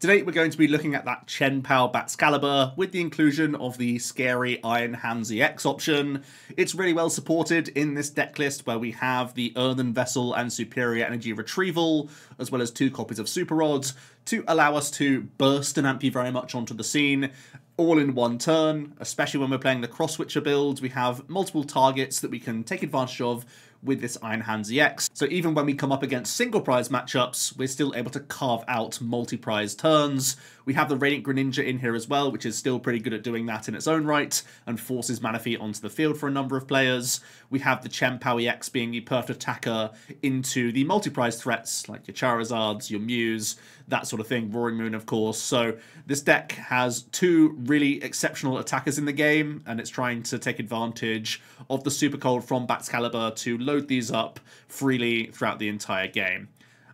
Today we're going to be looking at that Chien-Pao Baxcalibur with the inclusion of the scary Iron Hands EX option. It's really well supported in this deck list where we have the Earthen Vessel and Superior Energy Retrieval, as well as two copies of Super Rods, to allow us to burst an Amp You Very Much onto the scene, all in one turn, especially when we're playing the Cross Switcher build. We have multiple targets that we can take advantage of with this Iron Hands EX. So even when we come up against single prize matchups, we're still able to carve out multi-prize turns. We have the Radiant Greninja in here as well, which is still pretty good at doing that in its own right, and forces Manaphy onto the field for a number of players. We have the Chien-Pao EX being the perfect attacker into the multi-prize threats, like your Charizards, your Mews, that sort of thing, Roaring Moon, of course. So this deck has two really exceptional attackers in the game, and it's trying to take advantage of the Super Cold from Baxcalibur to load these up freely throughout the entire game.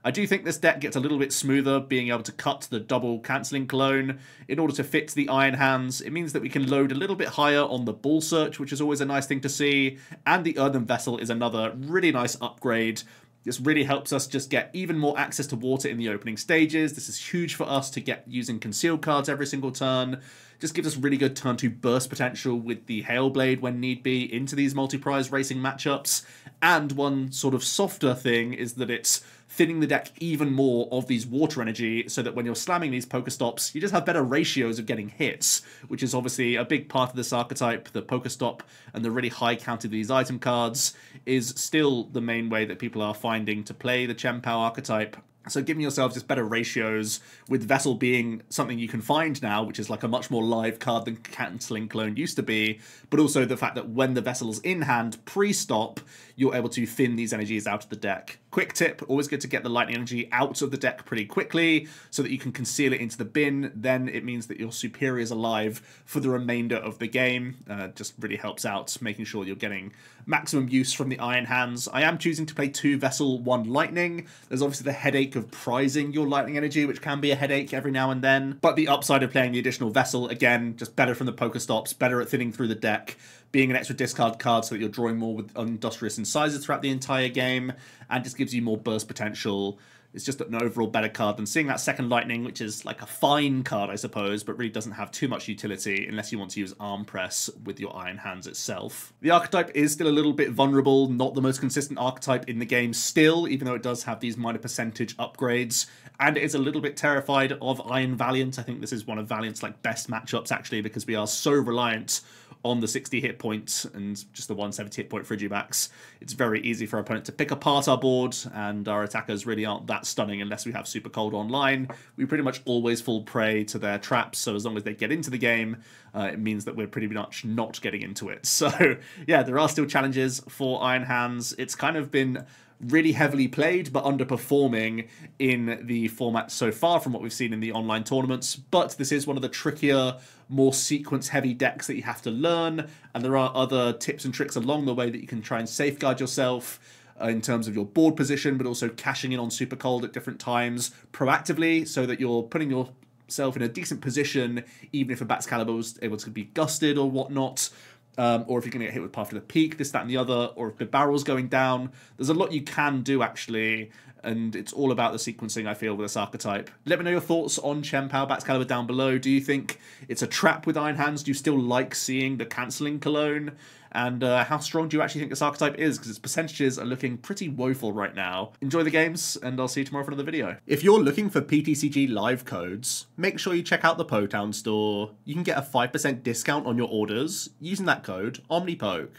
I do think this deck gets a little bit smoother, being able to cut the double cancelling cologne in order to fit the Iron Hands. It means that we can load a little bit higher on the Ball Search, which is always a nice thing to see, and the Earthen Vessel is another really nice upgrade this really helps us just get even more access to water in the opening stages. This is huge for us to get using concealed cards every single turn. Just gives us really good turn to burst potential with the Hailblade when need be into these multi-prize racing matchups. And one sort of softer thing is that it's thinning the deck even more of these water energy so that when you're slamming these Pokestops, you just have better ratios of getting hits, which is obviously a big part of this archetype. The Pokestop and the really high count of these item cards is still the main way that people are finding to play the Chien-Pao archetype. So giving yourselves just better ratios, with Vessel being something you can find now, which is like a much more live card than Cancelling Cologne used to be, but also the fact that when the Vessel's in hand pre-stop, you're able to thin these energies out of the deck. Quick tip, always good to get the lightning energy out of the deck pretty quickly so that you can conceal it into the bin. Then it means that your superior is alive for the remainder of the game. Uh, just really helps out making sure you're getting maximum use from the Iron Hands. I am choosing to play two Vessel, one Lightning. There's obviously the headache of prizing your lightning energy, which can be a headache every now and then. But the upside of playing the additional Vessel, again, just better from the Pokestops, better at thinning through the deck, being an extra discard card so that you're drawing more with Industrious Incisors throughout the entire game, and just gives you more burst potential. It's just an overall better card than seeing that second Lightning, which is like a fine card, I suppose, but really doesn't have too much utility unless you want to use Arm Press with your Iron Hands itself. The archetype is still a little bit vulnerable, not the most consistent archetype in the game still, even though it does have these minor percentage upgrades, and it is a little bit terrified of Iron Valiant. I think this is one of Valiant's like best matchups, actually, because we are so reliant on the 60 hit points and just the 170 hit point Frigibax, it's very easy for our opponent to pick apart our board, and our attackers really aren't that stunning unless we have Super Cold online. We pretty much always fall prey to their traps, so as long as they get into the game, uh, it means that we're pretty much not getting into it. So, yeah, there are still challenges for Iron Hands. It's kind of been really heavily played but underperforming in the format so far from what we've seen in the online tournaments. But this is one of the trickier, more sequence heavy decks that you have to learn, and there are other tips and tricks along the way that you can try and safeguard yourself. Uh, in terms of your board position, but also cashing in on super cold at different times proactively so that you're putting yourself in a decent position, even if a Baxcalibur was able to be gusted or whatnot um, or if you're going to get hit with Path to the Peak, this, that, and the other, or if the barrel's going down. There's a lot you can do, actually, and it's all about the sequencing, I feel, with this archetype. Let me know your thoughts on Chien-Pao Baxcalibur down below. Do you think it's a trap with Iron Hands? Do you still like seeing the cancelling cologne? And uh, how strong do you actually think this archetype is? Because its percentages are looking pretty woeful right now. Enjoy the games, and I'll see you tomorrow for another video. If you're looking for PTCG live codes, make sure you check out the Potown store. You can get a 5% discount on your orders using that code, OmniPoke.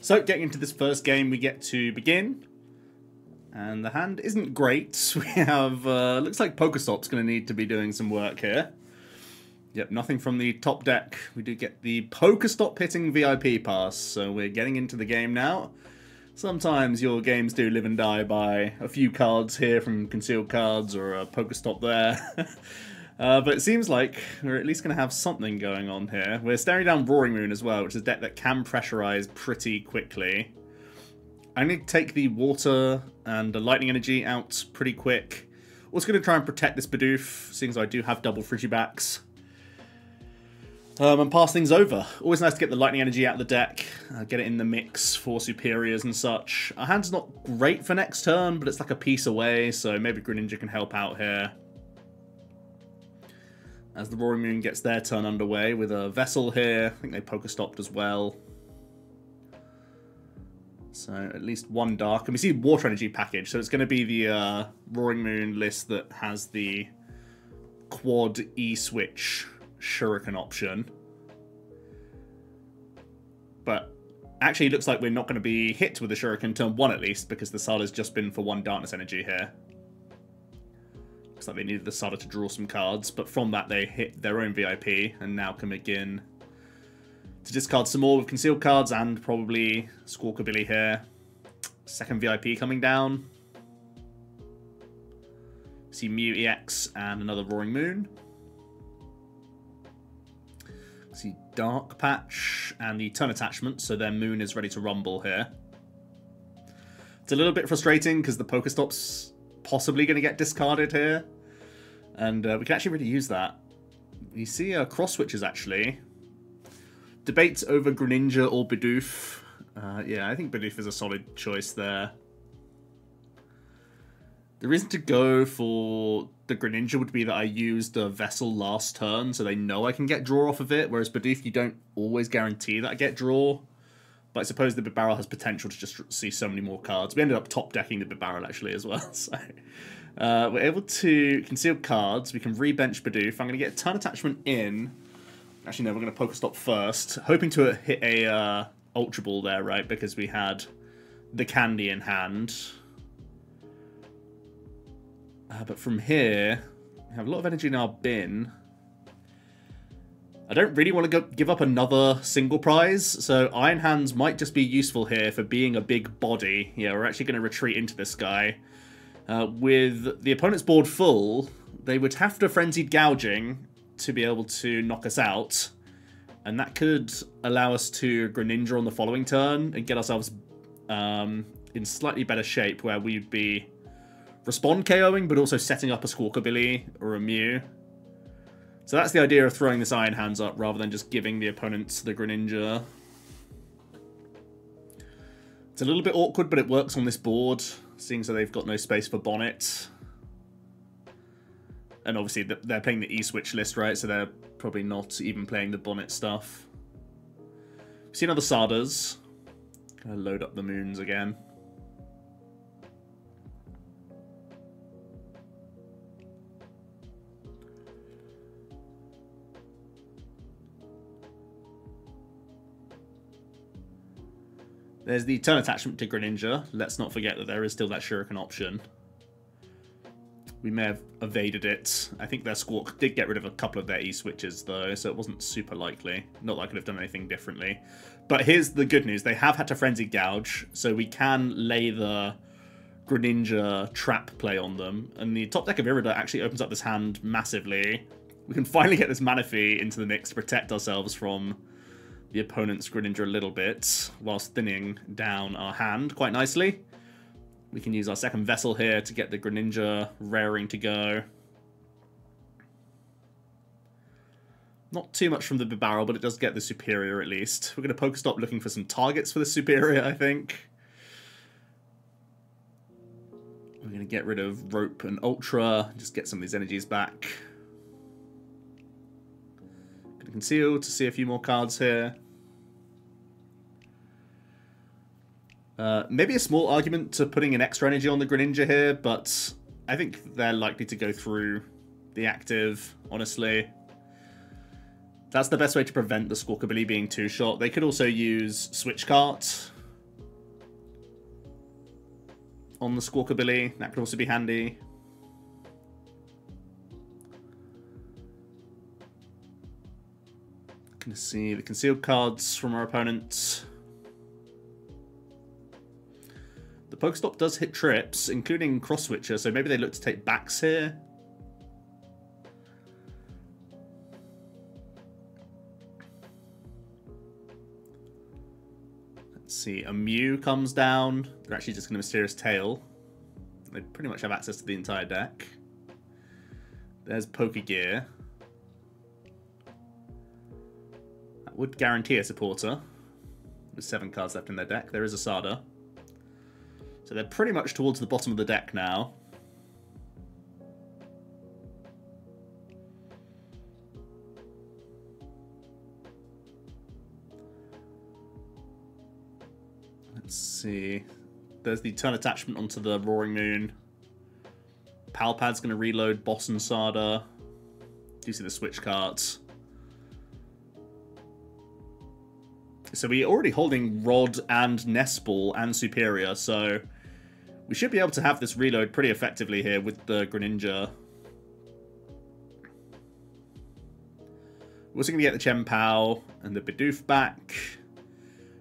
So, getting into this first game, we get to begin and the hand isn't great. We have, uh, looks like Pokestop's going to need to be doing some work here. Yep, nothing from the top deck. We do get the Pokestop hitting VIP pass, so we're getting into the game now. Sometimes your games do live and die by a few cards here from concealed cards or a Pokestop there. uh, but it seems like we're at least going to have something going on here. We're staring down Roaring Moon as well, which is a deck that can pressurize pretty quickly. I need to take the water and the lightning energy out pretty quick. Also going to try and protect this Bidoof, seeing as I do have double Frigibax. Um, and pass things over. Always nice to get the lightning energy out of the deck, uh, get it in the mix for superiors and such. Our hand's not great for next turn, but it's like a piece away, so maybe Greninja can help out here. as the Roaring Moon gets their turn underway with a vessel here. I think they Pokestopped as well. So at least one dark. And we see Water Energy package, so it's going to be the uh, Roaring Moon list that has the quad E-switch Shuriken option. But actually, looks like we're not going to be hit with the Shuriken turn one at least, because the Sada's just been for one Darkness Energy here. Looks like they needed the Sada to draw some cards, but from that they hit their own VIP, and now can begin to discard some more with concealed cards, and probably Squawkabilly here. Second VIP coming down. See Mew EX and another Roaring Moon. See Dark Patch and the Turn Attachment, so their Moon is ready to rumble here. It's a little bit frustrating because the Pokestop's possibly going to get discarded here. And uh, we can actually really use that. You see uh, cross switches actually. Debates over Greninja or Bidoof. Uh, yeah, I think Bidoof is a solid choice there. The reason to go for the Greninja would be that I used the Vessel last turn, so they know I can get draw off of it, whereas Bidoof, you don't always guarantee that I get draw. But I suppose the Bibarel has potential to just see so many more cards. We ended up top decking the Bibarel actually as well, so... Uh, we're able to conceal cards. We can rebench Bidoof. I'm going to get a Turn Attachment in. Actually, no, we're going to Pokestop first. Hoping to hit a uh, Ultra Ball there, right? Because we had the candy in hand. Uh, but from here, we have a lot of energy in our bin. I don't really want to go give up another single prize, so Iron Hands might just be useful here for being a big body. Yeah, we're actually going to retreat into this guy. Uh, with the opponent's board full, they would have to Frenzied Gouging to be able to knock us out. And that could allow us to Greninja on the following turn and get ourselves um, in slightly better shape where we'd be respond KOing, but also setting up a Squawkabilly or a Mew. So that's the idea of throwing this Iron Hands up rather than just giving the opponents the Greninja. It's a little bit awkward, but it works on this board, seeing so they've got no space for Bonnet. And obviously they're playing the E-Switch list, right? So they're probably not even playing the Bonnet stuff. We've seen other Sadas. Gonna load up the moons again. There's the turn attachment to Greninja. Let's not forget that there is still that Shuriken option. We may have evaded it. I think their Squawk did get rid of a couple of their E-switches though, so it wasn't super likely. Not that I could have done anything differently. But here's the good news. They have had to Frenzy Gouge, so we can lay the Greninja trap play on them. And the top deck of Irida actually opens up this hand massively. We can finally get this Manaphy into the mix to protect ourselves from the opponent's Greninja a little bit, whilst thinning down our hand quite nicely. We can use our second vessel here to get the Greninja raring to go. Not too much from the barrel, but it does get the Superior at least. We're going to Pokestop looking for some targets for the Superior, I think. We're going to get rid of Rope and Ultra, just get some of these energies back. Going to Conceal to see a few more cards here. Uh, maybe a small argument to putting an extra energy on the Greninja here, but I think they're likely to go through the active, honestly. That's the best way to prevent the Squawkabilly being too short. They could also use Switch Cart on the Squawkabilly. That could also be handy. Can see the concealed cards from our opponents. The Pokestop does hit trips, including Cross Switcher, so maybe they look to take Bax here. Let's see, a Mew comes down. They're actually just going to Mysterious Tail. They pretty much have access to the entire deck. There's Pokegear. That would guarantee a supporter. With seven cards left in their deck. There is a Sada. So they're pretty much towards the bottom of the deck now. Let's see. There's the turn attachment onto the Roaring Moon. Pal Pad's going to reload Boss and Sada. Do you see the switch cards? So we're already holding Rod and Nest Ball and Superior, so we should be able to have this reload pretty effectively here with the Greninja. We're also going to get the Chien-Pao and the Bidoof back,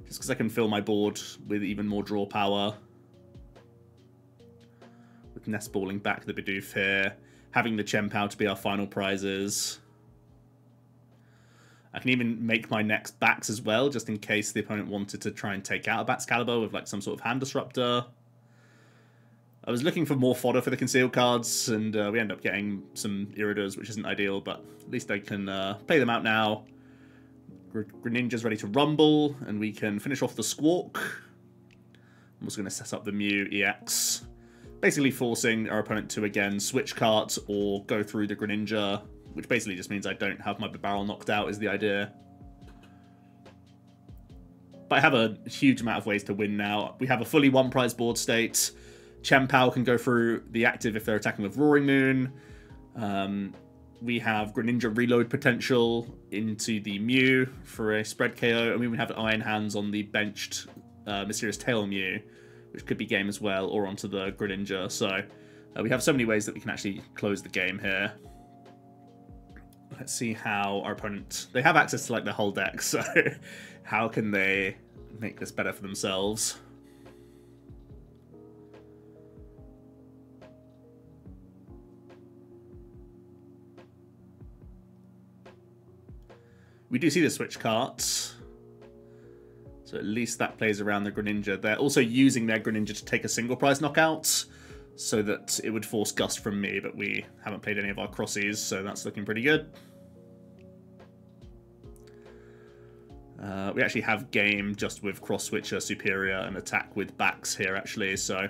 just because I can fill my board with even more draw power. With Nestballing back the Bidoof here, having the Chien-Pao to be our final prizes. I can even make my next Bax as well, just in case the opponent wanted to try and take out a Baxcalibur with like some sort of hand disruptor. I was looking for more fodder for the concealed cards, and uh, we end up getting some Iridas, which isn't ideal, but at least I can uh, play them out now. Greninja's ready to rumble, and we can finish off the Squawk. I'm also going to set up the Mew EX, basically forcing our opponent to, again, switch carts or go through the Greninja, which basically just means I don't have my barrel knocked out is the idea. But I have a huge amount of ways to win now. We have a fully one prize board state. Chien-Pao can go through the active if they're attacking with Roaring Moon. Um, we have Greninja reload potential into the Mew for a spread KO, and we have Iron Hands on the benched uh, Mysterious Tail Mew, which could be game as well, or onto the Greninja. So uh, we have so many ways that we can actually close the game here. Let's see how our opponent... They have access to like the whole deck, so how can they make this better for themselves? We do see the switch carts. So at least that plays around the Greninja. They're also using their Greninja to take a single prize knockout so that it would force Gust from me, but we haven't played any of our crossies, so that's looking pretty good. Uh, we actually have game just with Cross Switcher, Superior, and Attack with Bax here, actually, so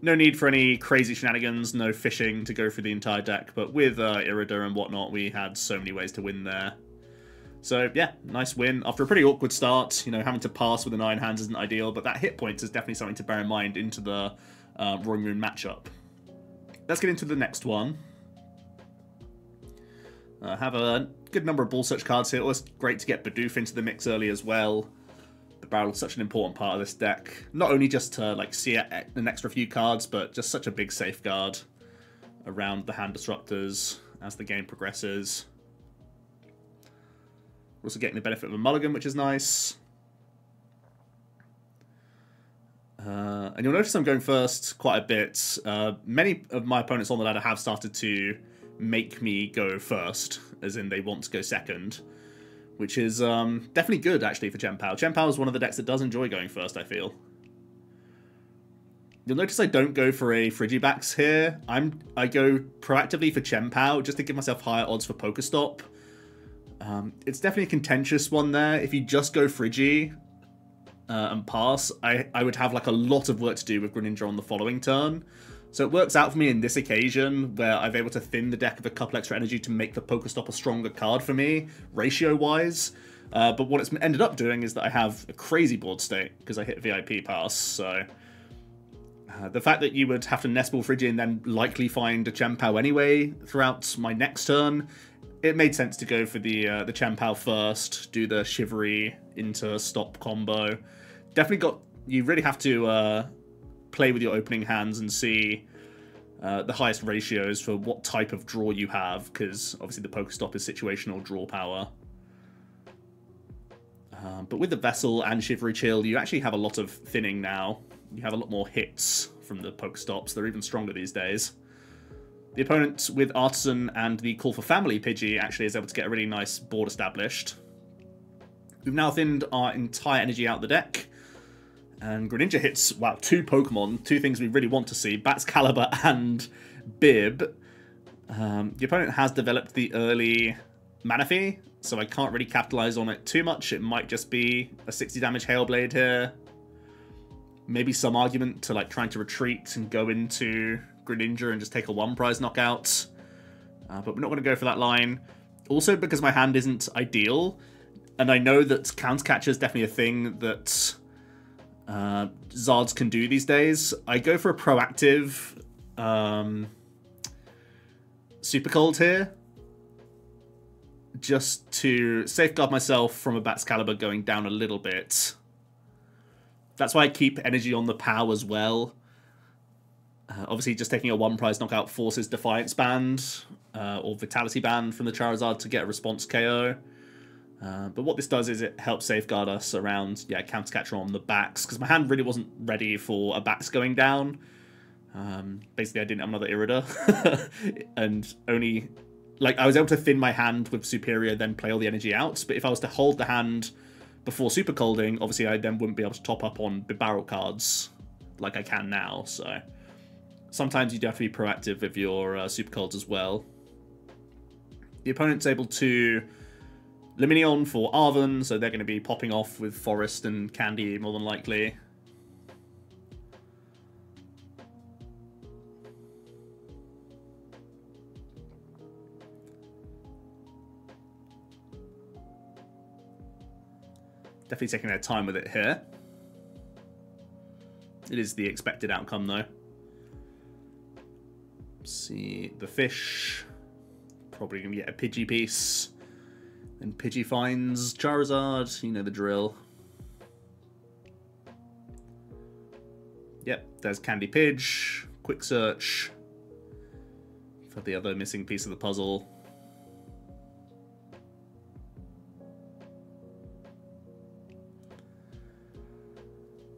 no need for any crazy shenanigans, no fishing to go through the entire deck, but with uh, Irida and whatnot, we had so many ways to win there. So yeah, nice win. After a pretty awkward start, you know, having to pass with the Iron Hands isn't ideal, but that hit points is definitely something to bear in mind into the uh, Roaring Moon matchup. Let's get into the next one. Uh, have a good number of ball search cards here. It was great to get Bidoof into the mix early as well. The barrel is such an important part of this deck. Not only just to like see an extra few cards, but just such a big safeguard around the hand disruptors as the game progresses. We're also getting the benefit of a mulligan, which is nice. Uh, and you'll notice I'm going first quite a bit. Uh, many of my opponents on the ladder have started to make me go first, as in they want to go second, which is um, definitely good, actually, for Chien-Pao. Chien-Pao is one of the decks that does enjoy going first, I feel. You'll notice I don't go for a Frigibax here. I'm I go proactively for Chien-Pao just to give myself higher odds for Pokestop. Um, it's definitely a contentious one there. If you just go Frigi uh, and pass, I, I would have like a lot of work to do with Greninja on the following turn. So it works out for me in this occasion, where I've able to thin the deck of a couple extra energy to make the Pokestop a stronger card for me, ratio-wise. Uh, but what it's ended up doing is that I have a crazy board state, because I hit VIP pass, so... Uh, the fact that you would have to Nestball Frigi and then likely find a Chien-Pao anyway throughout my next turn it made sense to go for the uh, the Chien-Pao first, do the Shivery into stop combo. Definitely got you really have to uh, play with your opening hands and see uh, the highest ratios for what type of draw you have, because obviously the Pokestop is situational draw power. Um, but with the Vessel and Shivery Chill, you actually have a lot of thinning now. You have a lot more hits from the Pokestops. They're even stronger these days. The opponent with Artazon and the Call for Family Pidgey actually is able to get a really nice board established. We've now thinned our entire energy out the deck. And Greninja hits, wow, two Pokemon, two things we really want to see, Baxcalibur and Bib. Um, the opponent has developed the early Manaphy, so I can't really capitalize on it too much. It might just be a 60 damage Hailblade here. Maybe some argument to like trying to retreat and go into Greninja and just take a one prize knockout. Uh, but we're not going to go for that line. Also because my hand isn't ideal, and I know that counter catcher is definitely a thing that uh, Zards can do these days. I go for a proactive um, super cold here, just to safeguard myself from a Baxcalibur going down a little bit. That's why I keep energy on the POW as well. Uh, obviously, just taking a one prize knockout forces Defiance Band uh, or Vitality Band from the Charizard to get a response KO. Uh, but what this does is it helps safeguard us around, yeah, Countercatcher on the Bax, because my hand really wasn't ready for a Bax going down. Um, basically, I didn't have another Irida, and only, like, I was able to thin my hand with Superior, then play all the energy out, but if I was to hold the hand before Super Colding, obviously I then wouldn't be able to top up on barrel cards like I can now, so... Sometimes you do have to be proactive with your uh, Super Colds as well. The opponent's able to Lumineon for Arven, so they're going to be popping off with Forest and Candy more than likely. Definitely taking their time with it here. It is the expected outcome, though. See, the fish. Probably to get a Pidgey piece. And Pidgey finds Charizard, you know the drill. Yep, there's Candy Pidge. Quick search for the other missing piece of the puzzle.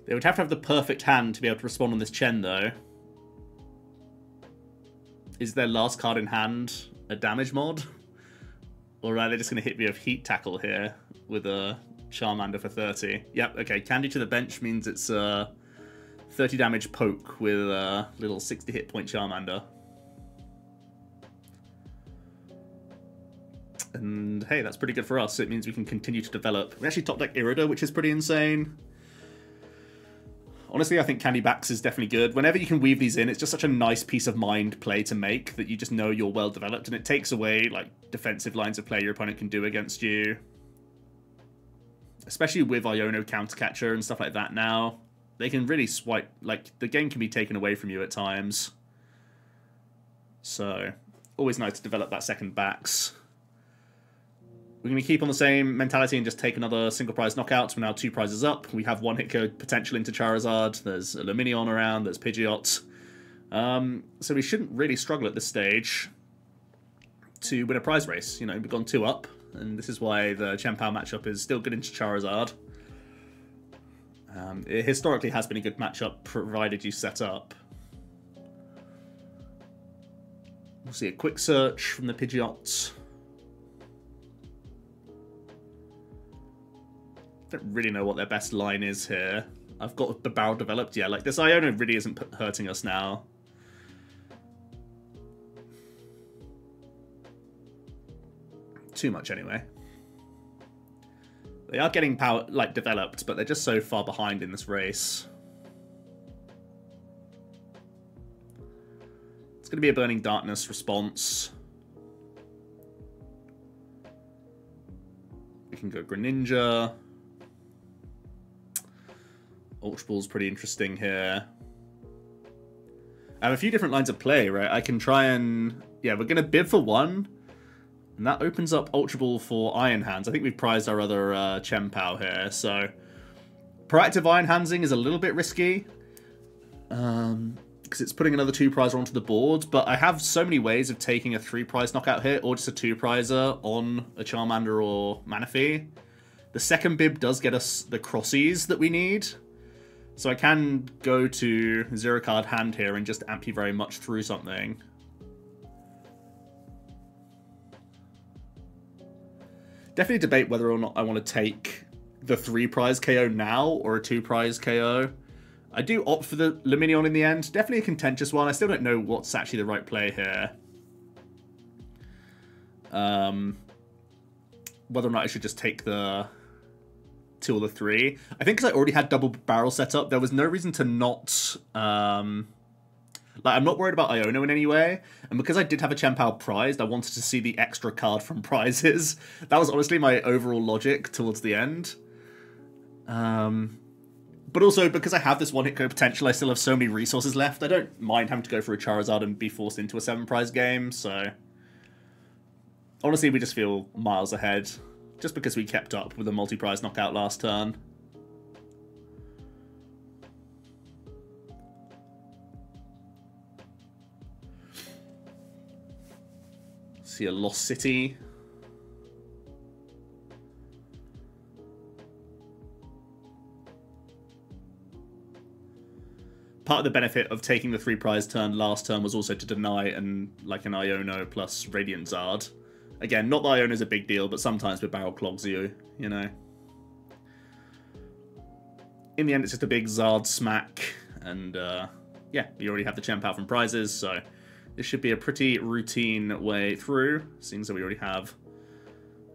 They would have to have the perfect hand to be able to respond on this Chen, though. Is their last card in hand a damage mod? Or are they just going to hit me with Heat Tackle here with a Charmander for 30? Yep, okay. Candy to the bench means it's a 30 damage poke with a little 60 hit point Charmander. And hey, that's pretty good for us. It means we can continue to develop. We actually top deck Irida, which is pretty insane. Honestly, I think Candy Bax is definitely good. Whenever you can weave these in, it's just such a nice peace of mind play to make that you just know you're well developed, and it takes away like defensive lines of play your opponent can do against you. Especially with Iono Countercatcher and stuff like that now. They can really swipe, like, the game can be taken away from you at times. So, always nice to develop that second Bax. We're going to keep on the same mentality and just take another single prize knockout. We're now two prizes up. We have one hit code potential into Charizard. There's a Lumineon around. There's Pidgeot. Um, so we shouldn't really struggle at this stage to win a prize race. You know, we've gone two up, and this is why the Chien-Pao matchup is still good into Charizard. Um, it historically has been a good matchup, provided you set up. We'll see a quick search from the Pidgeot. Don't really know what their best line is here. I've got the barrel developed. Yeah, like this Iono really isn't hurting us now. Too much anyway. They are getting power like developed, but they're just so far behind in this race. It's going to be a Burning Darkness response. We can go Greninja. Ultra Ball's pretty interesting here. I have a few different lines of play, right? I can try and... Yeah, we're going to bid for one. And that opens up Ultra Ball for Iron Hands. I think we've prized our other uh, Chien-Pao here, so... Proactive Iron Handsing is a little bit risky. Um, because it's putting another two prizer onto the board, but I have so many ways of taking a three prize knockout hit or just a two prizer on a Charmander or Manaphy. The second bib does get us the crossies that we need, so I can go to zero card hand here and just amp you very much through something. Definitely debate whether or not I want to take the three prize KO now or a two prize KO. I do opt for the Lumineon in the end. Definitely a contentious one. I still don't know what's actually the right play here. Um, whether or not I should just take the two or the three. I think because I already had double barrel set up, there was no reason to not... Um, like, I'm not worried about Iono in any way, and because I did have a Chien-Pao prized, I wanted to see the extra card from prizes. That was honestly my overall logic towards the end. Um, But also, because I have this one hit KO potential, I still have so many resources left. I don't mind having to go for a Charizard and be forced into a seven prize game, so. Honestly, we just feel miles ahead. Just because we kept up with a multi prize knockout last turn. See a Lost City. part of the benefit of taking the three prize turn last turn was also to deny and like an Iono plus Radiant Zard. Again, not that Iono's a big deal, but sometimes with barrel clogs you, you know. In the end, it's just a big Zard smack, and uh, yeah, you already have the Chien-Pao from prizes, so this should be a pretty routine way through, seeing as we already have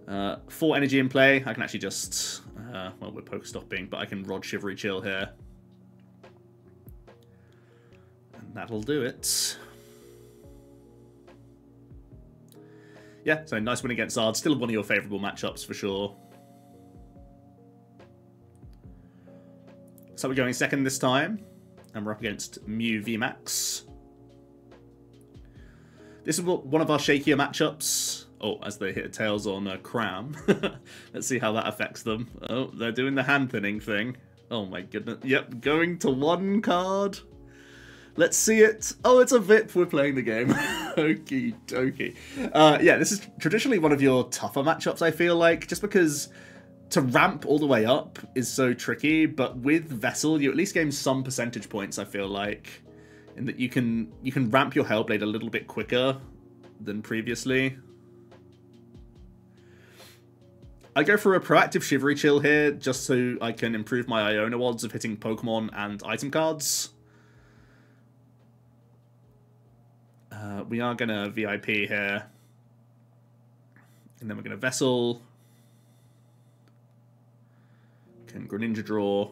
uh, four energy in play. I can actually just, uh, well, we're poke stopping, but I can Rod Shivery Chill here. And that'll do it. Yeah, so nice win against Zard. Still one of your favourable matchups for sure. So we're going second this time. And we're up against Mew VMAX. This is one of our shakier matchups. Oh, as they hit tails on a Cram. Let's see how that affects them. Oh, they're doing the hand thinning thing. Oh my goodness. Yep, going to one card. Let's see it. Oh, it's a VIP. We're playing the game. Okie dokie. Uh, yeah, this is traditionally one of your tougher matchups, I feel like, just because to ramp all the way up is so tricky, but with Vessel, you at least gain some percentage points, I feel like. In that you can you can ramp your Hailblade a little bit quicker than previously. I go for a proactive Shivery Chill here, just so I can improve my Iono odds of hitting Pokemon and item cards. Uh, we are going to VIP here. And then we're going to Vessel. Can Greninja draw.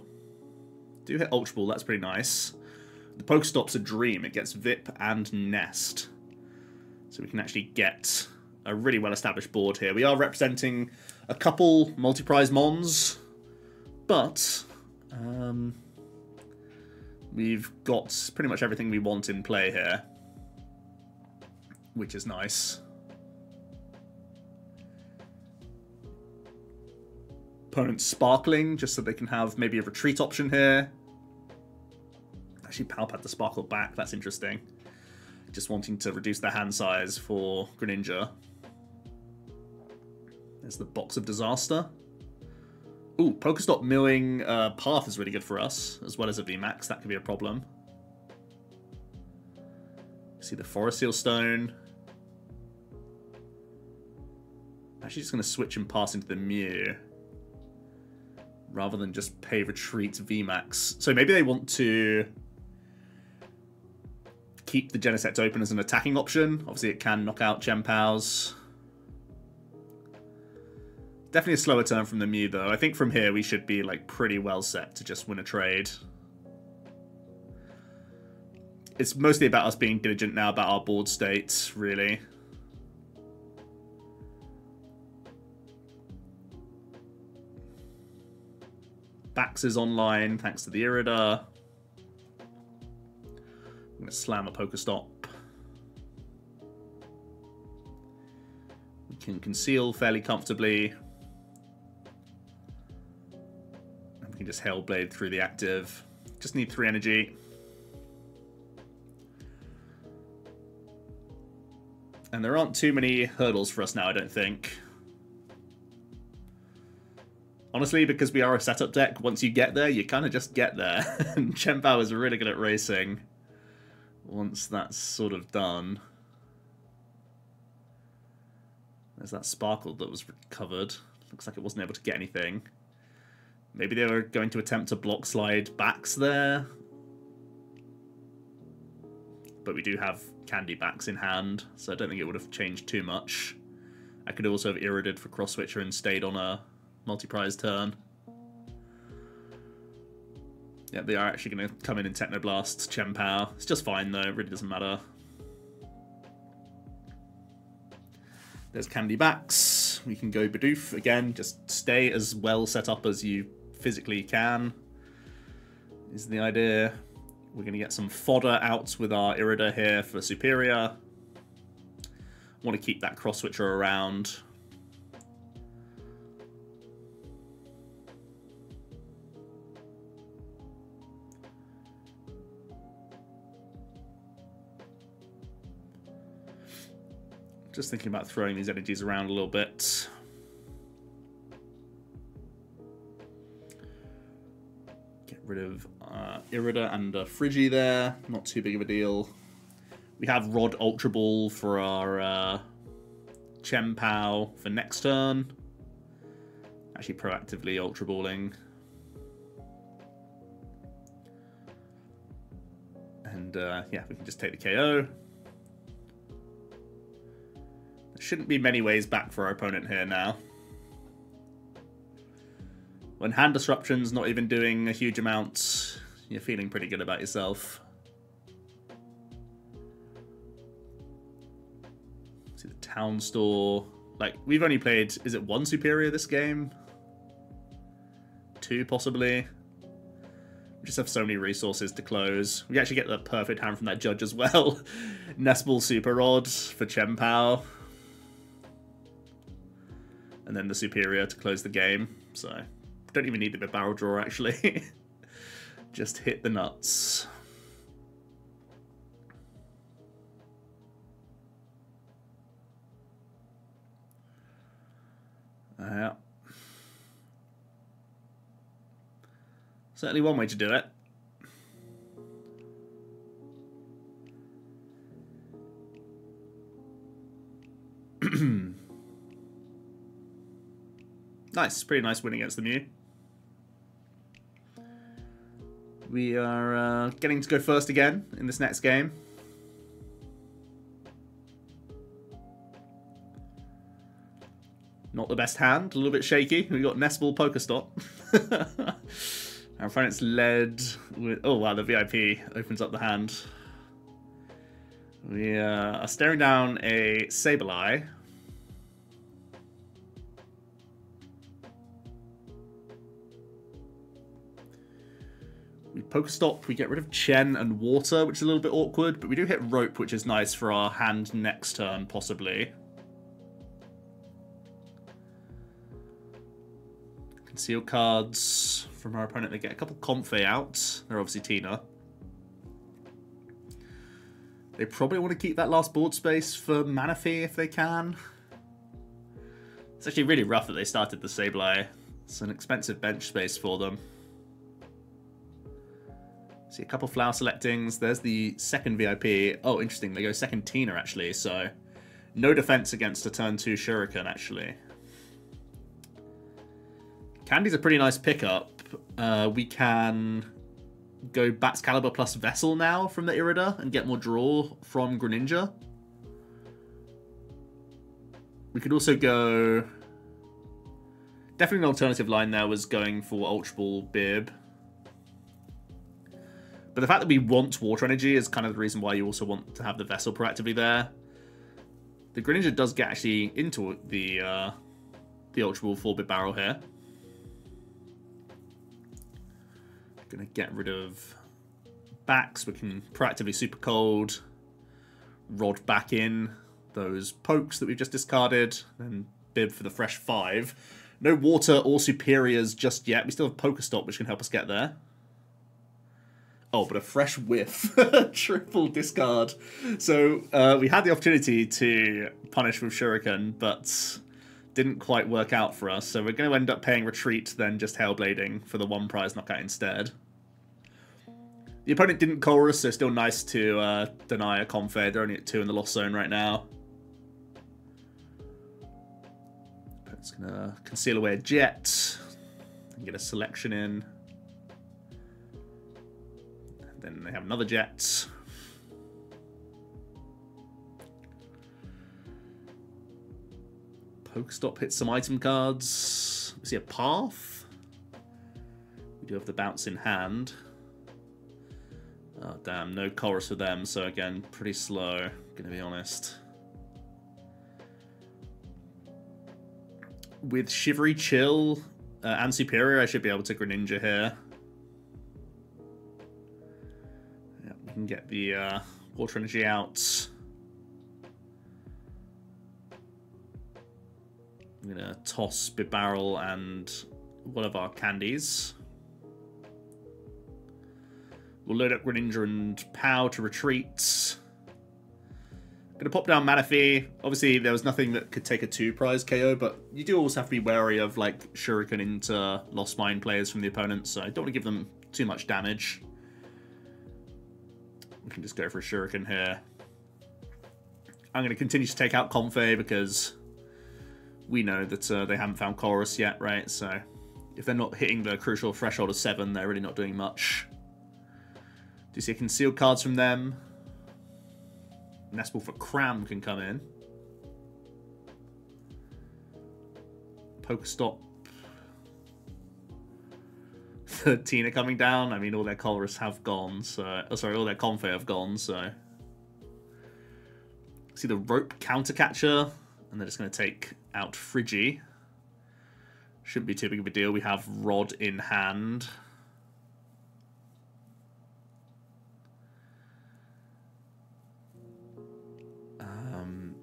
Do hit Ultra Ball, that's pretty nice. The Pokestop's a dream. It gets VIP and Nest. So we can actually get a really well-established board here. We are representing a couple multi-prize Mons, but um, we've got pretty much everything we want in play here which is nice. Opponent sparkling, just so they can have maybe a retreat option here. Actually, Pal Pad the sparkle back, that's interesting. Just wanting to reduce the hand size for Greninja. There's the Box of Disaster. Ooh, Pokestop milling uh, Path is really good for us, as well as a VMAX. That could be a problem. See the Forest Seal Stone. Actually just going to switch and pass into the Mew. Rather than just pay retreat VMAX. So maybe they want to keep the Genesect open as an attacking option. Obviously it can knock out Chien-Paos. Definitely a slower turn from the Mew though. I think from here we should be like pretty well set to just win a trade. It's mostly about us being diligent now about our board state, really. Bax is online thanks to the Irida. I'm going to slam a Pokestop. We can conceal fairly comfortably. And we can just Hailblade through the active. Just need three energy. And there aren't too many hurdles for us now, I don't think. Honestly, because we are a setup deck, once you get there, you kind of just get there. and Chien-Pao is really good at racing once that's sort of done. There's that sparkle that was recovered. Looks like it wasn't able to get anything. Maybe they were going to attempt to block slide Bax there. But we do have candy Bax in hand, so I don't think it would have changed too much. I could also have Irided for Cross Switcher and stayed on a multi-prize turn. Yeah, they are actually going to come in and Technoblast Chien-Pao. It's just fine though, it really doesn't matter. There's Candy Bax. We can go Bidoof again, just stay as well set up as you physically can. is the idea. We're going to get some fodder out with our Irida here for Superior. Want to keep that cross switcher around. Just thinking about throwing these energies around a little bit. Get rid of uh, Irida and uh, Frigi there. Not too big of a deal. We have Rod Ultra Ball for our uh, Chien-Pao for next turn. Actually proactively Ultra Balling. And uh, yeah, we can just take the KO. Shouldn't be many ways back for our opponent here now. When hand disruption's not even doing a huge amount, you're feeling pretty good about yourself. See the town store. Like, we've only played, is it one superior this game? Two, possibly. We just have so many resources to close. We actually get the perfect hand from that judge as well. Nest Ball Super Rod for Chien-Pao and then the superior to close the game. So don't even need the barrel draw actually. Just hit the nuts. Uh, yeah. Certainly one way to do it. Nice, pretty nice win against the Mew. We are uh, getting to go first again in this next game. Not the best hand, a little bit shaky. We got Nest Ball Pokestop. Our opponent's led with... Oh wow, the VIP opens up the hand. We uh, are staring down a Sableye Pokestop, we get rid of Chen and Water, which is a little bit awkward, but we do hit Rope, which is nice for our hand next turn, possibly. Conceal cards from our opponent. They get a couple Comfey out. They're obviously Tina. They probably want to keep that last board space for Manaphy if they can. It's actually really rough that they started the Sableye. It's an expensive bench space for them. See a couple flower selectings. There's the second VIP. Oh, interesting. They go second Tina, actually. So no defense against a turn 2 Shuriken, actually. Candy's a pretty nice pickup. Uh, we can go Baxcalibur plus Vessel now from the Irida and get more draw from Greninja. We could also go... Definitely an alternative line there was going for Ultra Ball Bib. But the fact that we want water energy is kind of the reason why you also want to have the vessel proactively there. The Greninja does get actually into the uh, the Ultra Ball for Bibarel here. Gonna get rid of Bax. We can proactively super cold, rod back in those pokes that we've just discarded, and bib for the fresh five. No water or superiors just yet. We still have Pokestop, which can help us get there. Oh, but a fresh whiff. Triple discard. So uh, we had the opportunity to punish with Shuriken, but didn't quite work out for us. So we're going to end up paying Retreat, then just Hailblading for the one prize knockout instead. The opponent didn't Colress, so still nice to uh, deny a Comfey. They're only at two in the lost zone right now. It's going to conceal away a Jet and get a selection in. Then they have another jet. Pokestop hits some item cards. We see a path. We do have the bounce in hand. Oh, damn. No Colress for them, so again, pretty slow, gonna be honest. With Shivery Chill uh, and Superior, I should be able to Greninja here. Can get the uh, water energy out. I'm gonna toss Bibarel and one of our candies. We'll load up Greninja and Pow to retreat. Gonna pop down Manaphy. Obviously, there was nothing that could take a two prize KO, but you do also have to be wary of like Shuriken into Lost Mine players from the opponent, so I don't want to give them too much damage. We can just go for a Shuriken here. I'm going to continue to take out Comfey because we know that uh, they haven't found Colress yet, right? So if they're not hitting the crucial threshold of 7, they're really not doing much. Do you see concealed cards from them? Nestball for Cram can come in. Pokestop. 13 are coming down. I mean, all their Colress have gone, so... Oh, sorry, all their Comfey have gone, so... See the Rope counter catcher, and they're just going to take out Friggy. Shouldn't be too big of a deal. We have Rod in hand. Um,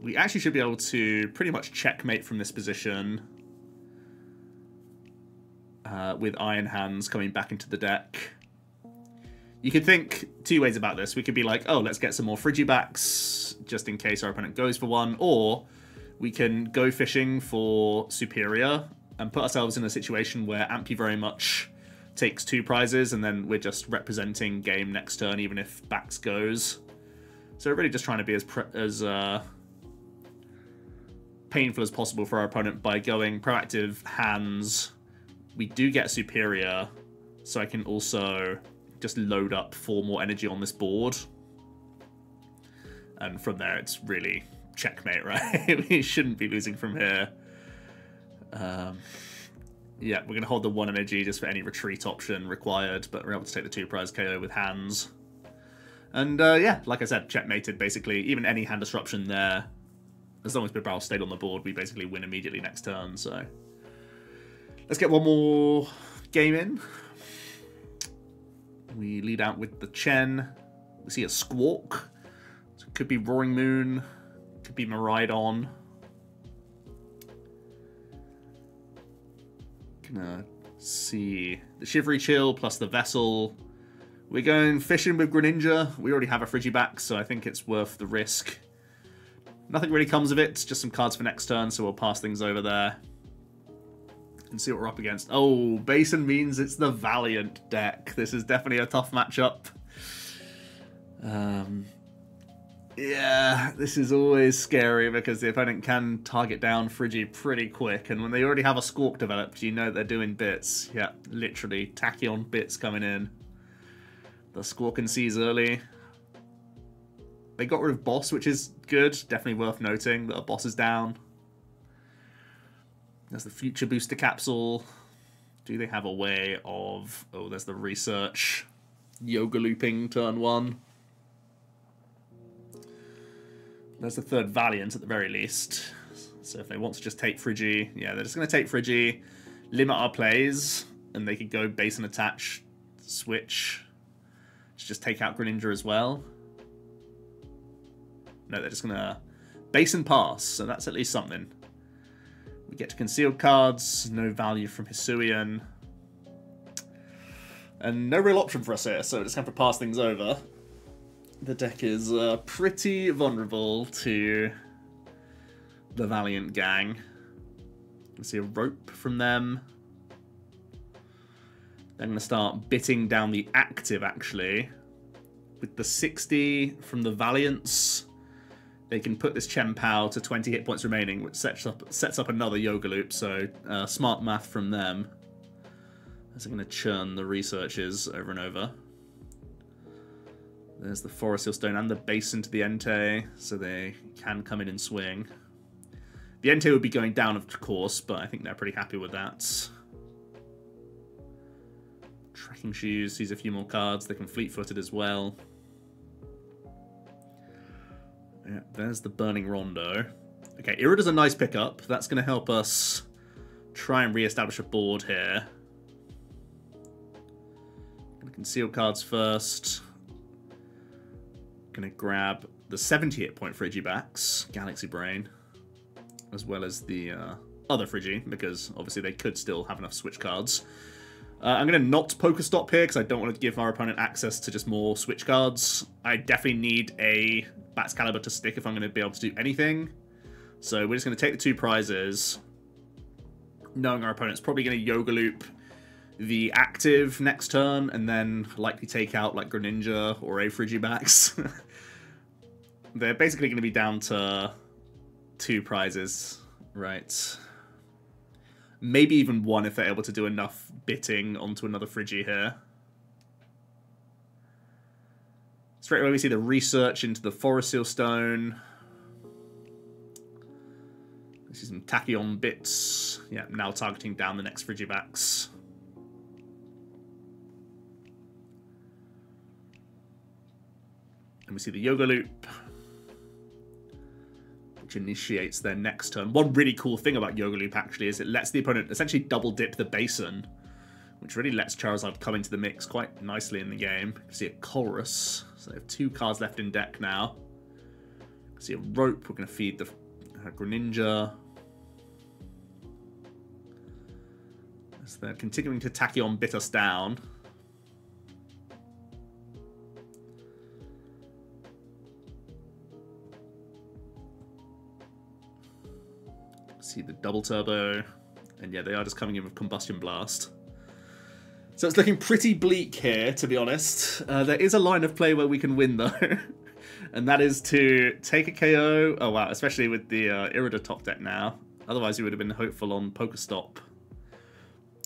we actually should be able to pretty much checkmate from this position. Uh, with Iron Hands coming back into the deck. You could think two ways about this. We could be like, oh, let's get some more Frigibax, just in case our opponent goes for one. Or we can go fishing for Superior and put ourselves in a situation where Amp You Very Much takes two prizes and then we're just representing game next turn, even if Bax goes. So we're really just trying to be as as uh, painful as possible for our opponent by going proactive hands. We do get superior, so I can also just load up four more energy on this board. And from there, it's really checkmate, right? we shouldn't be losing from here. Um, yeah, we're going to hold the one energy just for any retreat option required, but we're able to take the two prize KO with hands. And uh, yeah, like I said, checkmated basically. Even any hand disruption there, as long as Bibarel stayed on the board, we basically win immediately next turn. So let's get one more game in. We lead out with the Chen. We see a Squawk. So it could be Roaring Moon. Could be Miraidon. Gonna see the Shivery Chill plus the Vessel. We're going fishing with Greninja. We already have a Frigibax, so I think it's worth the risk. Nothing really comes of it, just some cards for next turn, so we'll pass things over there. And see what we're up against. Oh, Basin means it's the Valiant deck. This is definitely a tough matchup. Um, yeah, this is always scary because the opponent can target down Friggy pretty quick, and when they already have a Squawk developed, you know they're doing bits. Yeah, literally, Tachyon bits coming in. The Squawk and Seize early. They got rid of Boss, which is good. Definitely worth noting that a Boss is down. There's the Future Booster Capsule. Do they have a way of... Oh, there's the Research. Yoga Looping turn one. There's the third Valiant at the very least. So if they want to just take Friggy, yeah, they're just going to take Friggy, limit our plays, and they could go base and attach, switch, to just take out Greninja as well. No, they're just going to base and pass, so that's at least something. We get to concealed cards, no value from Hisuian. And no real option for us here, so we're just going to pass things over the deck is uh, pretty vulnerable to the Valiant gang. I see a rope from them. They're going to start bitting down the active, actually. With the 60 from the Valiants, they can put this Chien-Pao to 20 hit points remaining, which sets up sets up another Yoga Loop, so uh, smart math from them. They're going to churn the researches over and over. There's the Forest Seal Stone and the Basin to the Entei, so they can come in and swing. The Entei would be going down, of course, but I think they're pretty happy with that. Trekking Shoes, sees a few more cards. They can Fleet-Footed as well. Yeah, there's the Burning Rondo. Okay, Irida's a nice pickup. That's going to help us try and re-establish a board here. Gonna Conceal cards first. Gonna grab the 70 hit point Frigibax, Galaxy Brain, as well as the uh, other Frigi, because obviously they could still have enough switch cards. Uh, I'm going to not Pokestop here because I don't want to give our opponent access to just more switch cards. I definitely need a Baxcalibur to stick if I'm going to be able to do anything. So we're just going to take the two prizes, knowing our opponent's probably going to Yoga Loop the active next turn, and then likely take out like Greninja or a Frigibax. They're basically going to be down to two prizes, right? Maybe even one if they're able to do enough bitting onto another Frigi here. Straight away we see the research into the Forest Seal Stone. This is some Tachyon bits. Yeah, now targeting down the next Frigibax. And we see the Yoga Loop, which initiates their next turn. One really cool thing about Yoga Loop, actually, is it lets the opponent essentially double dip the basin, which really lets Charizard come into the mix quite nicely in the game. You see a Colress, so they have two cards left in deck now. see a Rope, we're going to feed the uh, Greninja. As they're continuing to Tachyon bit us down. see the double turbo. And yeah, they are just coming in with Combustion Blast. So it's looking pretty bleak here, to be honest. Uh, there is a line of play where we can win, though. and that is to take a KO. Oh, wow, especially with the uh, Irida top deck now. Otherwise, you would have been hopeful on Pokestop.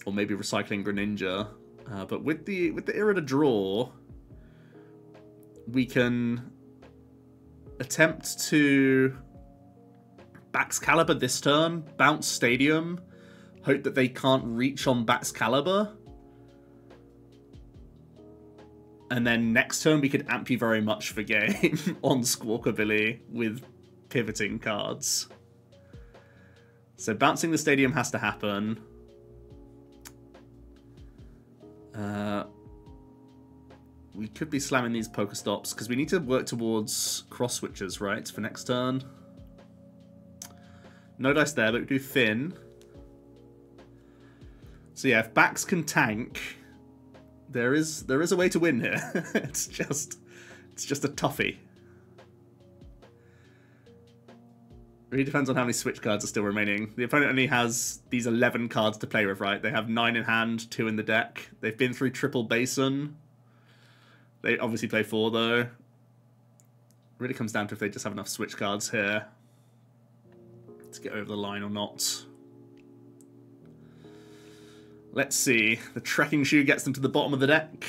Or maybe recycling Greninja. Uh, but with the with the Irida draw, we can attempt to Baxcalibur this turn, bounce Stadium, hope that they can't reach on Baxcalibur. And then next turn we could amp you very much for game on Squawkabilly with pivoting cards. So bouncing the stadium has to happen. Uh, we could be slamming these Pokestops because we need to work towards cross switches, right, for next turn. No dice there, but we do Finn. So yeah, if Bax can tank, there is there is a way to win here. it's just it's just a toughie. Really depends on how many switch cards are still remaining. The opponent only has these 11 cards to play with, right? They have 9 in hand, 2 in the deck. They've been through triple basin. They obviously play 4, though. Really comes down to if they just have enough switch cards here to get over the line or not. Let's see. The trekking shoe gets them to the bottom of the deck.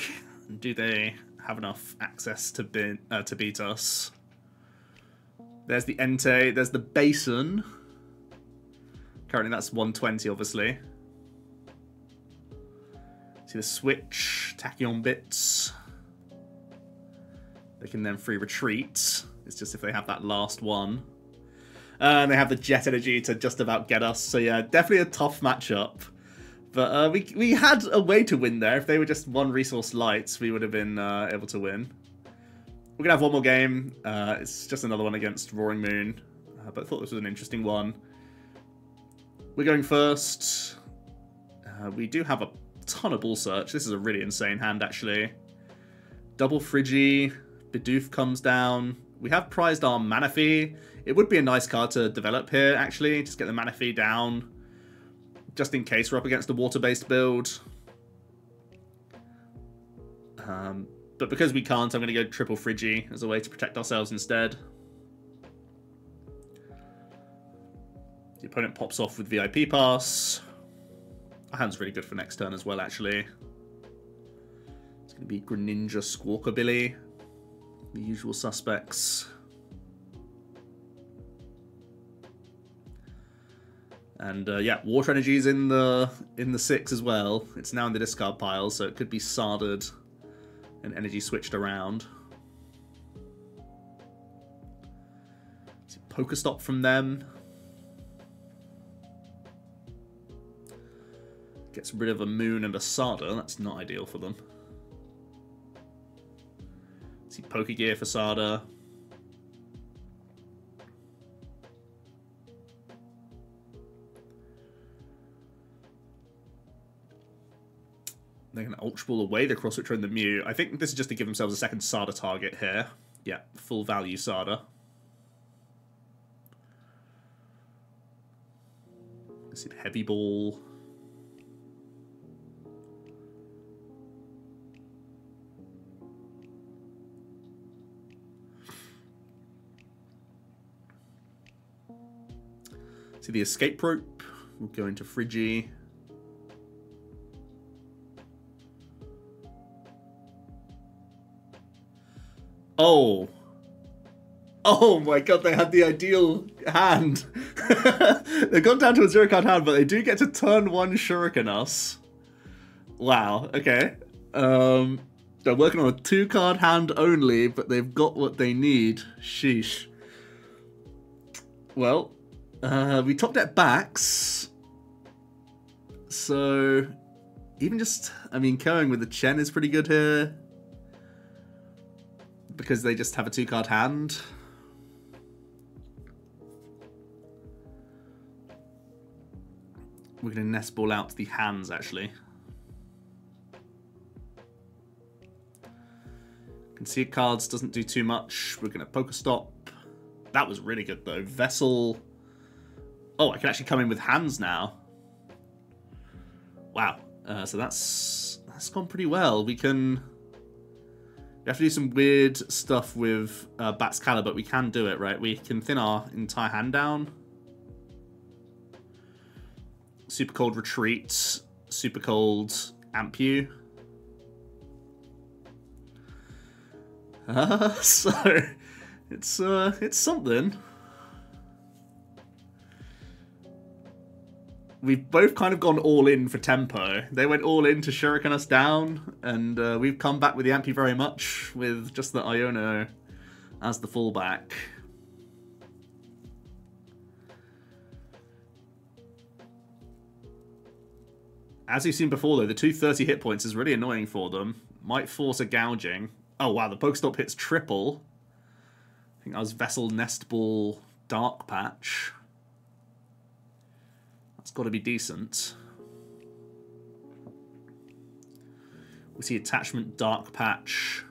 Do they have enough access to, be, uh, to beat us? There's the Entei. There's the Basin. Currently that's 120, obviously. See the switch, Tachyon bits. They can then free retreat. It's just if they have that last one. Uh, and they have the jet energy to just about get us. So yeah, definitely a tough matchup. But uh, we we had a way to win there. If they were just one resource lights, we would have been uh, able to win. We're gonna have one more game. Uh, it's just another one against Roaring Moon, uh, but I thought this was an interesting one. We're going first. Uh, we do have a ton of ball search. This is a really insane hand, actually. Double Frigi. Bidoof comes down. We have prized our Manaphy. It would be a nice card to develop here, actually. Just get the Manaphy down. Just in case we're up against a water-based build. Um, but because we can't, I'm going to go triple Frigi as a way to protect ourselves instead. The opponent pops off with VIP pass. Our hand's really good for next turn as well, actually. It's going to be Greninja Squawkabilly. The usual suspects. And uh, yeah, water energy is in the in the six as well. It's now in the discard pile, so it could be sarded and energy switched around. Pokestop from them. Gets rid of a Moon and a Sada. That's not ideal for them. See poker Gear for Sada. They're going to Ultra Ball away the Cross Switcher and the Mew. I think this is just to give themselves a second Sada target here. Yeah, full value Sada. Is it Heavy Ball? See the escape rope. We'll go into Friggy. Oh. Oh my god, they had the ideal hand. They've gone down to a zero card hand, but they do get to turn one Shuriken us. Wow, okay. Um, they're working on a two card hand only, but they've got what they need. Sheesh. Well, uh, we topped at Bax. So, even just, I mean, going with the Chen is pretty good here. Because they just have a two card hand. We're going to nest ball out the hands, actually. Can see cards doesn't do too much. We're going to Pokestop. That was really good, though. Vessel. Oh, I can actually come in with hands now. Wow. Uh, so that's that's gone pretty well. We can... We have to do some weird stuff with uh, Baxcalibur, but we can do it, right? We can thin our entire hand down. Super Cold Retreat, Super Cold Ampu. Uh, so, it's, uh, it's something. We've both kind of gone all in for tempo. They went all in to shuriken us down, and uh, we've come back with the Amp You Very Much with just the Iono as the fullback. As you've seen before, though, the 230 hit points is really annoying for them. Might force a gouging. Oh, wow, the Pokestop hits triple. I think that was Vessel Nest Ball Dark Patch. That's got to be decent. We see attachment dark patch.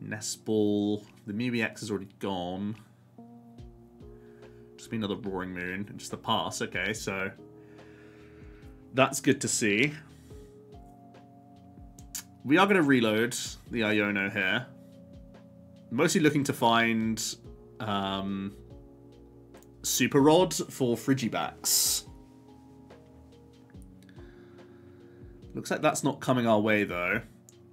Nest ball. The Mew ex is already gone. Just be another Roaring Moon. Just a pass. Okay, so that's good to see. We are going to reload the Iono here. Mostly looking to find um, Super Rod for Frigibax. Looks like that's not coming our way, though.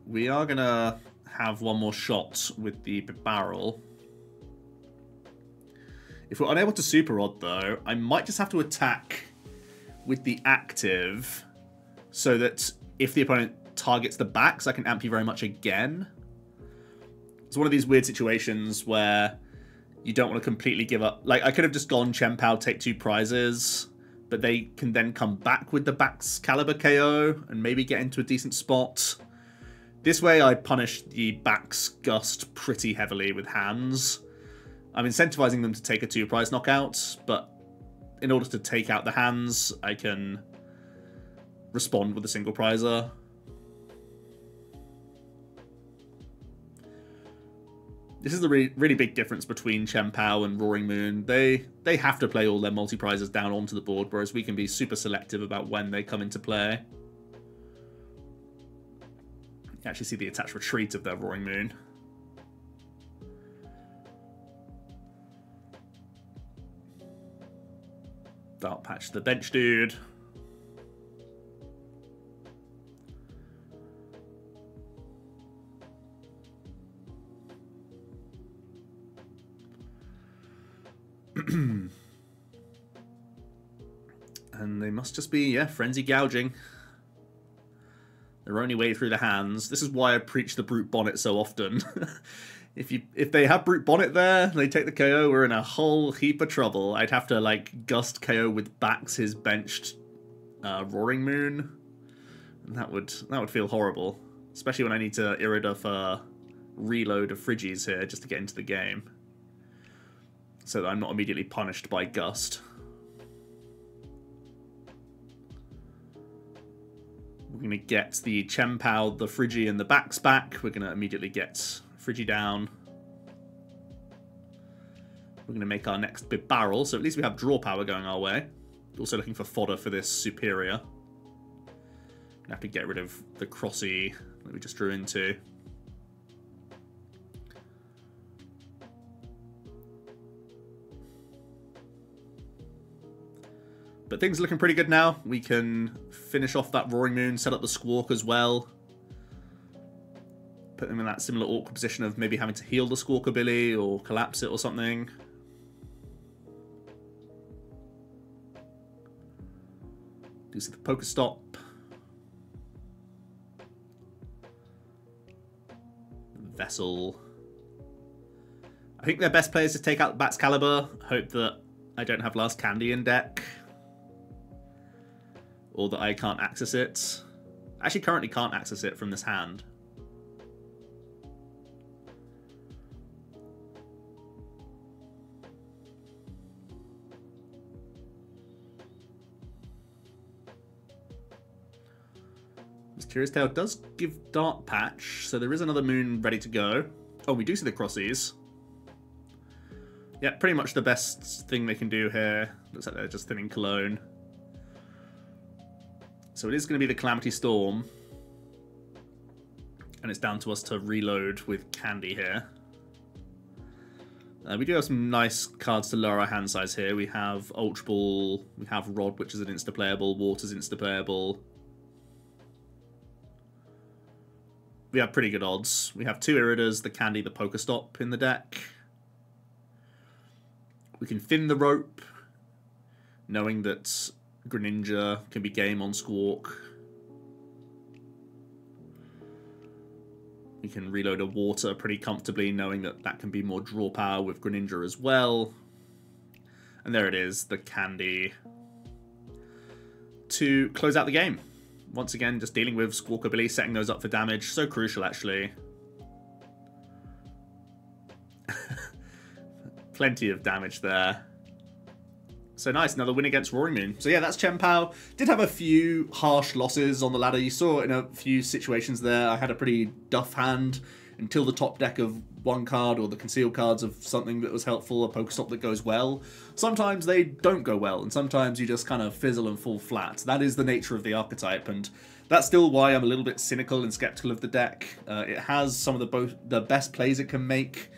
We are going to have one more shot with the barrel. If we're unable to Super Rod, though, I might just have to attack with the active so that if the opponent targets the Bax, I can amp you very much again. It's one of these weird situations where you don't want to completely give up. Like, I could have just gone Chien-Pao, take two prizes, but they can then come back with the Bax Baxcalibur KO and maybe get into a decent spot. This way, I punish the Bax Gust pretty heavily with hands. I'm incentivizing them to take a two prize knockout, but in order to take out the hands, I can respond with a single prizer. This is the really, really big difference between Chien-Pao and Roaring Moon. They they have to play all their multi-prizes down onto the board, whereas we can be super selective about when they come into play. You actually see the attached retreat of their Roaring Moon. Dark patch the bench dude. and they must just be, yeah, frenzy gouging. Their only way through the hands. This is why I preach the brute bonnet so often. if you if they have brute bonnet there, they take the KO, we're in a whole heap of trouble. I'd have to like gust KO with Bax his benched uh, roaring moon. And that would that would feel horrible. Especially when I need to Irida for reload of Frigis here just to get into the game. So that I'm not immediately punished by Gust. We're going to get the Chien-Pao, the Frigi, and the Bax back. We're going to immediately get Frigi down. We're going to make our next big barrel, so at least we have draw power going our way. Also looking for fodder for this Superior. Gonna have to get rid of the Crossy that we just drew into. But things are looking pretty good now. We can finish off that Roaring Moon, set up the Squawk as well. Put them in that similar awkward position of maybe having to heal the Squawk Billy or collapse it or something. Do the Pokestop. Vessel. I think their best players to take out Baxcalibur. Hope that I don't have Last Candy in deck or that I can't access it. I actually currently can't access it from this hand. Mysterious Tail does give Dark Patch, so there is another moon ready to go. Oh, we do see the Crossies. Yeah, pretty much the best thing they can do here. Looks like they're just thinning Cologne. So it is going to be the Calamity Storm. And it's down to us to reload with Candy here. Uh, we do have some nice cards to lower our hand size here. We have Ultra Ball, we have Rod, which is an insta-playable, Water's insta-playable. We have pretty good odds. We have two Iridas, the Candy, the Pokestop in the deck. We can thin the rope, knowing that Greninja can be game on Squawk. We can reload a water pretty comfortably, knowing that that can be more draw power with Greninja as well. And there it is, the candy to close out the game. Once again, just dealing with Squawkabilly, setting those up for damage. So crucial, actually. Plenty of damage there. So nice, another win against Roaring Moon. So yeah, that's Chien-Pao. Did have a few harsh losses on the ladder. You saw in a few situations there, I had a pretty duff hand until the top deck of one card or the concealed cards of something that was helpful, a Pokestop that goes well. Sometimes they don't go well, and sometimes you just kind of fizzle and fall flat. That is the nature of the archetype, and that's still why I'm a little bit cynical and skeptical of the deck. Uh, it has some of the, the best plays it can make,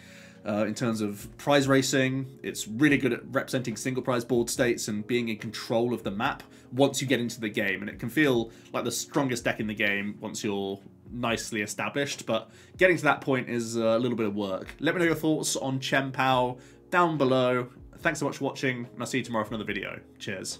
uh, in terms of prize racing. It's really good at representing single prize board states and being in control of the map once you get into the game. And it can feel like the strongest deck in the game once you're nicely established. But getting to that point is a little bit of work. Let me know your thoughts on Chien-Pao down below. Thanks so much for watching, and I'll see you tomorrow for another video. Cheers.